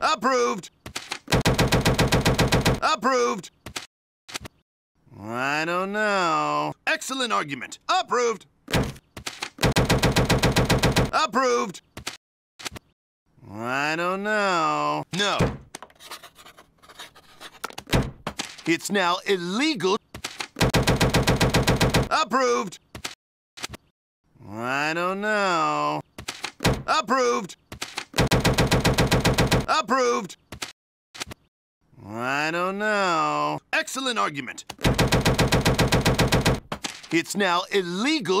Approved. Approved. I don't know. Excellent argument. Approved. Approved. I don't know. No. It's now illegal. Approved. I don't know. Approved. Approved. I don't know. Excellent argument. It's now illegal.